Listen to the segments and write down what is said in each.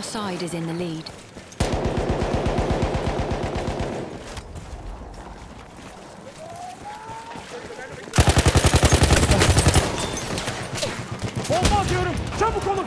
Our side is in the lead. Bomba atıyorum. Çabuk olun.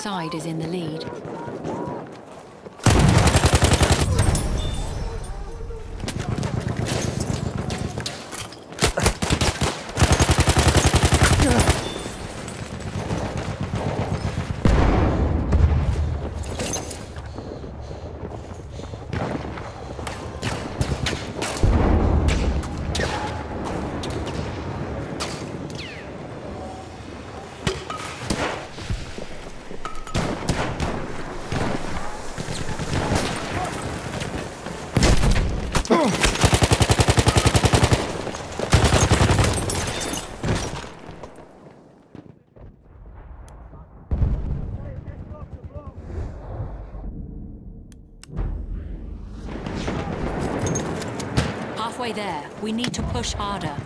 Side is in the lead. There, we need to push harder.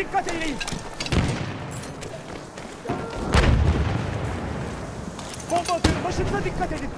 İlerleyin. Bomba atıyorum. Başınıza dikkat edin.